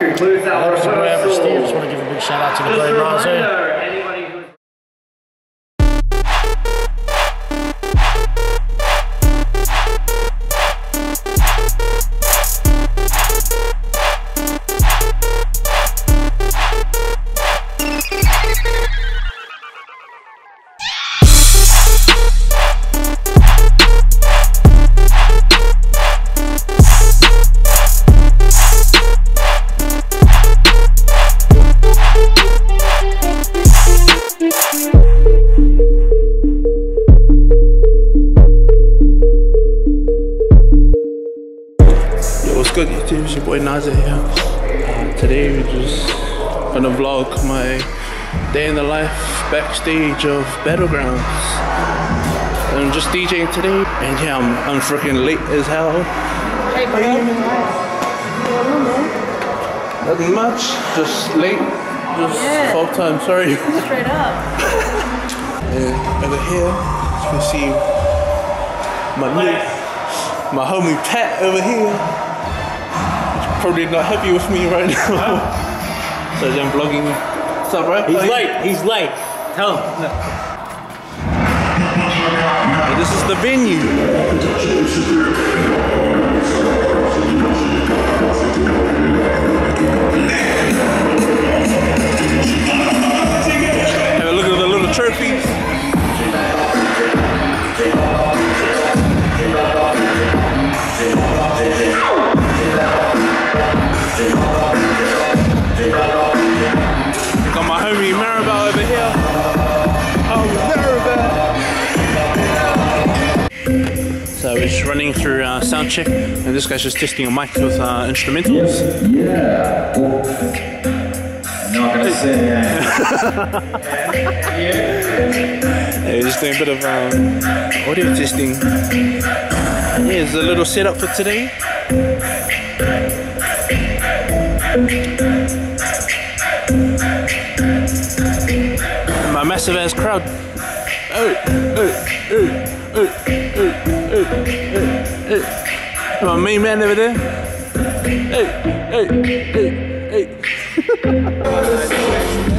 Concludes our That's the way I rehearsal. Steve. Just want to give a big shout out to the great a backstage of Battlegrounds. I'm just DJing today and yeah, I'm, I'm freaking late as hell. Hey, bro. Nothing much, just late. Just Yeah. full time, sorry. Straight up. And over here, you can see my new, my homie Pat over here. He's probably not happy with me right now. so I'm vlogging. What's up, bro? He's late. He's late. Tell. Hey, This is the venue. Have a look at the little trophies. We're just running through uh, sound check, and this guy's just testing a mic with uh, instrumentals. not gonna say Yeah, just doing a bit of um, audio testing. Here's a little setup for today. My massive ass crowd. Oh. My main man over there. Hey, hey, hey, hey.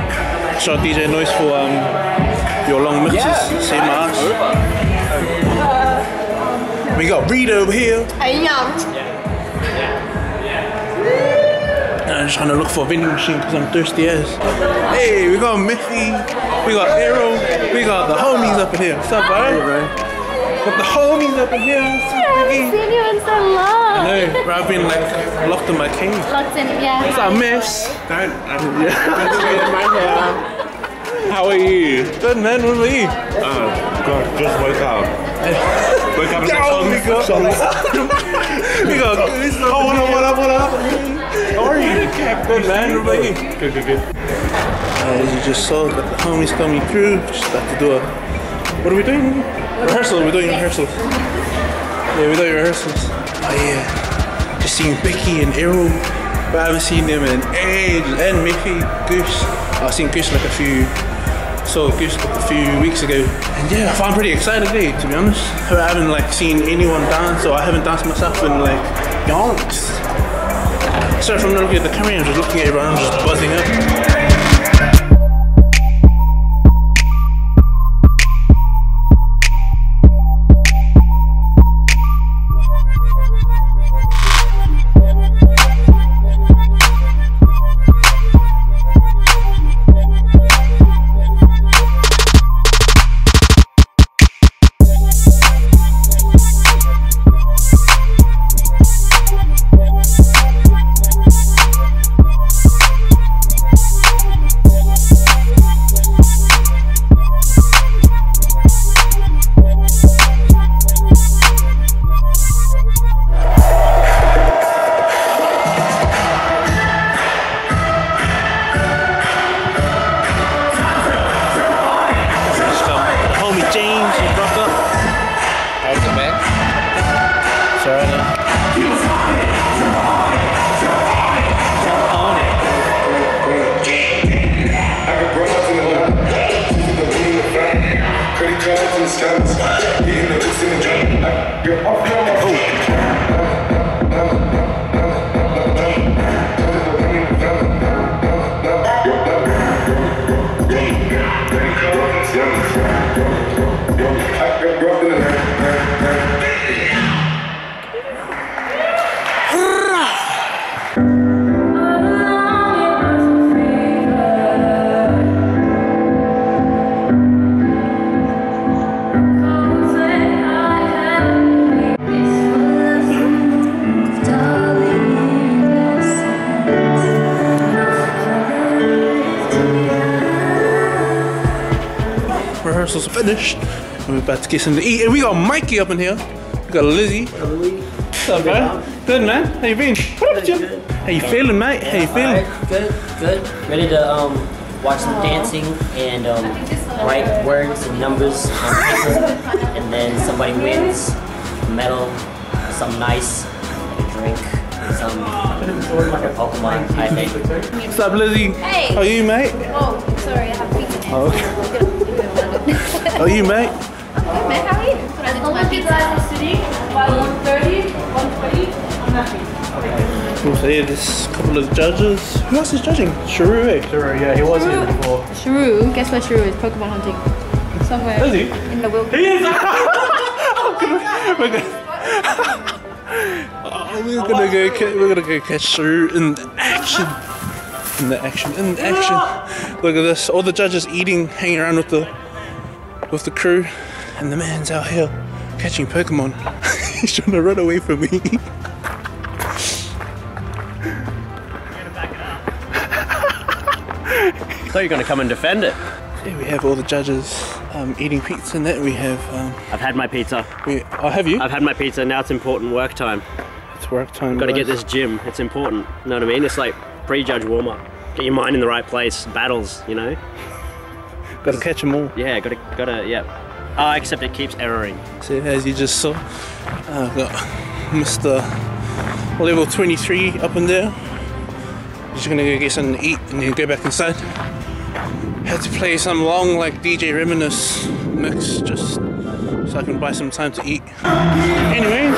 DJ Noiz playing. Shout out DJ Noiz for um, your long mixes. Save my ass. We got Reed over here. And I'm just trying to look for a vending machine because I'm thirsty as. Hey, we got Miffy, we got Arrow, we got the homies up in here. What's up, bro? Got the homies up in here. What's up, Biggie? seen you in so long. No, bro, I've been like locked in my cave. Locked in, yeah. What's up, miss? Don't get my hair. How are you? Good, man. What about you? Oh, God, just woke up. Wake up and Yo, we got, we got Goose. Oh, what up, what up, what up? How are you? Good, man. What about you? Good, good, good. Uh, as you just saw, got the homies coming through. Just about to do a. What are we doing? Rehearsal. We're doing rehearsals. Yeah, we're doing rehearsals. Oh yeah. Just seeing Becky and Errol. But I haven't seen them in ages. And Miffy, Goose. I've seen Goose like a few. Saw Goose a few weeks ago. And yeah, I am pretty excited today, to be honest. I haven't like seen anyone dance, or I haven't danced myself in like yonks. Sorry if I'm not looking at the camera, I'm just looking at everyone, I'm just buzzing up. girls and stunts. The twist in the jump. You're off. Rehearsals finished. And we're about to get something to eat. And we got Mikey up in here. We got Lizzie. What's up, bro? Good, man. How you been? What up, Jim? How you feeling, mate? How you feeling? Alright, good, good. Ready to um, watch some dancing and um, write words and numbers on paper. and then somebody wins a medal, some nice, a drink, and some like a Pokemon, I think. What's up, Lizzie? Hey. How you, mate? Oh, sorry, I have pizza. Oh, okay. How you, mate? Man, how are you? Can I do my pizza? Sitting by 130, 120, I'm happy. Cool. So yeah, there's a couple of judges. Who else is judging? Sharu, eh? Sure, yeah, he was here before. Shrew. Guess where Shrew is? Pokemon hunting. Somewhere Is he? in the wilderness. He is! we're gonna, oh, we're gonna go. ca- We're gonna go catch Sharu in action. In the action. In the action. Look at this. All the judges eating, hanging around with the with the crew, and the man's out here catching Pokemon. He's trying to run away from me. thought you were going to come and defend it. Yeah, we have all the judges um, eating pizza and that. We have. Um, I've had my pizza. we. Oh, have you? I've had my pizza. Now it's important work time. It's work time. Got to get this gym. It's important. You know what I mean? It's like pre-judge warm-up. Get your mind in the right place. Battles. You know? Got to catch them all. Yeah. Got to. Got to. Yeah. Ah, except it keeps erroring. So as you just saw, I've got Mr. Level 23 up in there. Just gonna go get something to eat and then go back inside. Had to play some long like DJ Reminise mix just so I can buy some time to eat. Anyways,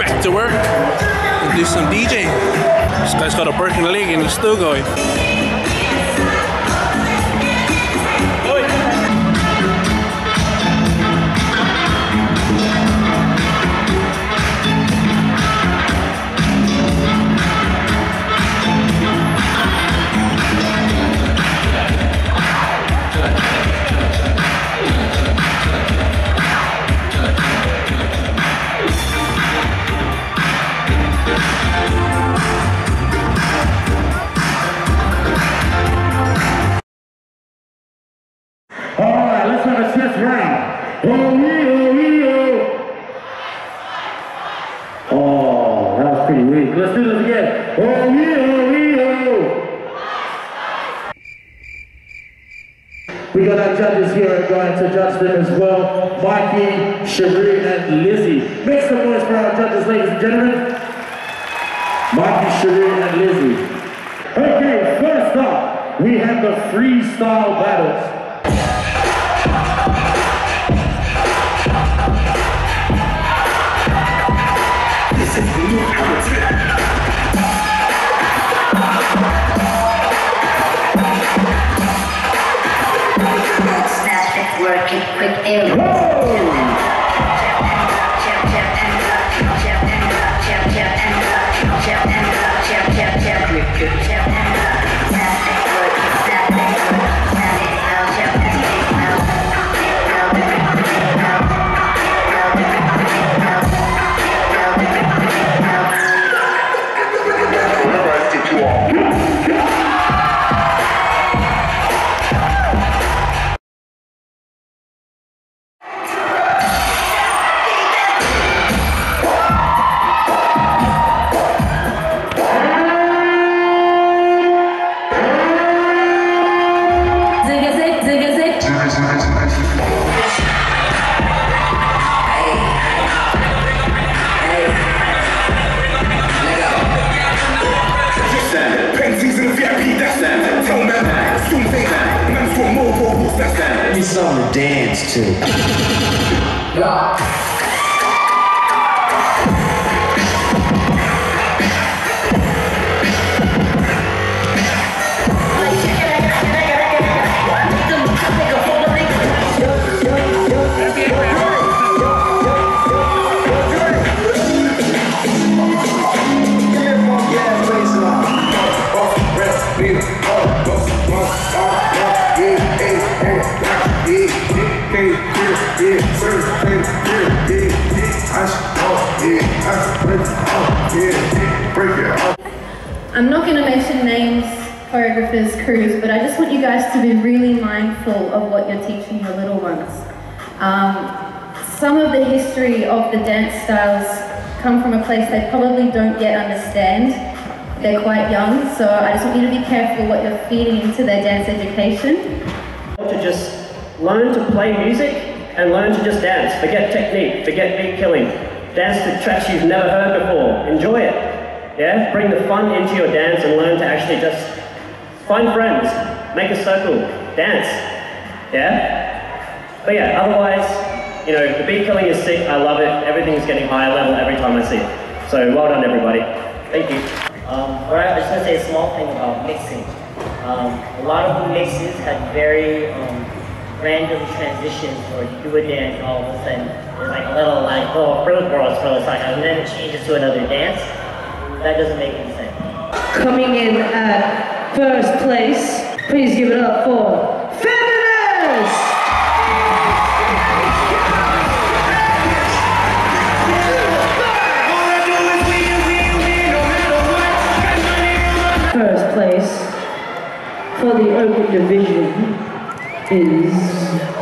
back to work and do some DJing. This guy's got a broken leg and he's still going. Let's do this again. Oh, wee, oh, wee, oh. We got our judges here and going to judge them as well. Mikey, Cherie, and Lizzie. Make some noise for our judges, ladies and gentlemen. Mikey, Cherie, and Lizzie. Okay, first up, we have the freestyle battles. dance to. Guys to be really mindful of what you're teaching your little ones. Um, some of the history of the dance styles come from a place they probably don't yet understand. They're quite young, so I just want you to be careful what you're feeding into their dance education. To just learn to play music and learn to just dance. Forget technique, forget beat killing. Dance to tracks you've never heard before. Enjoy it. Yeah? Bring the fun into your dance and learn to actually just find friends, make a circle, dance. Yeah? But yeah, otherwise, you know, the beat killing is sick. I love it. Everything's getting higher level every time I see it. So well done, everybody. Thank you. Um, all right, I just want to say a small thing about mixing. Um, a lot of the mixes had very um, random transitions where you do a dance and all of a sudden there's like a little like oh fruit girls for a second and then it changes to another dance. That doesn't make any sense. Coming in at first place, please give it up for Feminist! First place for the open division is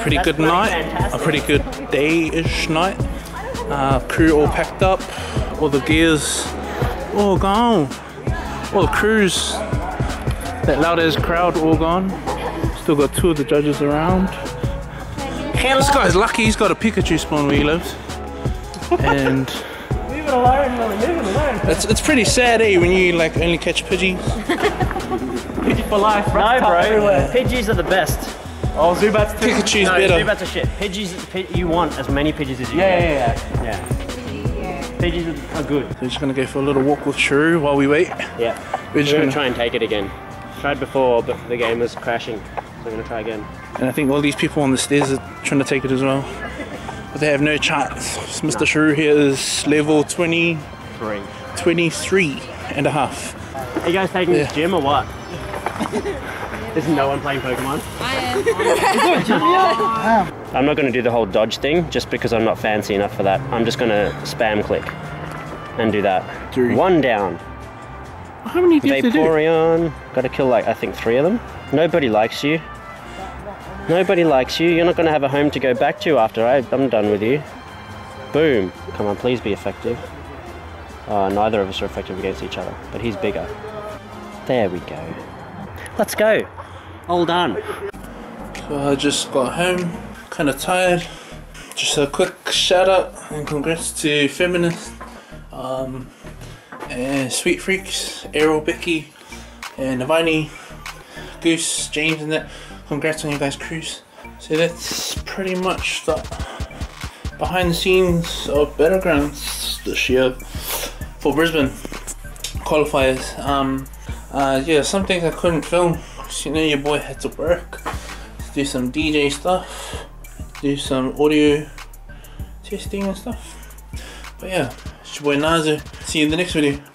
So yeah, pretty good night, a pretty good day-ish night. Uh, crew all packed up, all the gears all gone, all the crews, that loud as crowd all gone. Still got two of the judges around. This guy's lucky, he's got a Pikachu spawn where he lives. And Leave it alone, Lily. Leave it alone. it's, it's pretty sad, eh, when you like only catch Pidgeys. Pidgey for life, No, bro. Pidgeys are the best. Oh, Zubats too. Pikachu's no, better. Zubats are shit. Pidgeys, Pi- you want as many Pidgeys as you Yeah, can. Yeah, yeah, yeah. Pidgeys are good. So we're just gonna go for a little walk with Shrew while we wait. Yeah. We're We're just gonna gonna try and take it again. Tried before, but the game was crashing. So we're gonna try again. And I think all these people on the stairs are trying to take it as well. But they have no chance. Mr. Shrew here is level 20, Three. 23 and a half. Are you guys taking Yeah. this gym or what? There's no one playing Pokemon. I'm not going to do the whole dodge thing just because I'm not fancy enough for that. I'm just going to spam click and do that. Three. One down. How many do you have to do? Vaporeon. Got to kill like I think three of them. Nobody likes you. Nobody likes you. You're not going to have a home to go back to after I, I'm done with you. Boom. Come on, please be effective. Uh, neither of us are effective against each other, but he's bigger. There we go. Let's go. All done. So I just got home, kind of tired. Just a quick shout out and congrats to Feminist, um, and Sweet Freaks, Errol, Becky, and Navani, Goose, James, and that. Congrats on you guys' crews. So that's pretty much the behind the scenes of Battlegrounds this year for Brisbane qualifiers. Um, uh, yeah, some things I couldn't film. You know, your boy had to work, do some DJ stuff, do some audio testing and stuff. But yeah, it's your boy Narzzo. See you in the next video.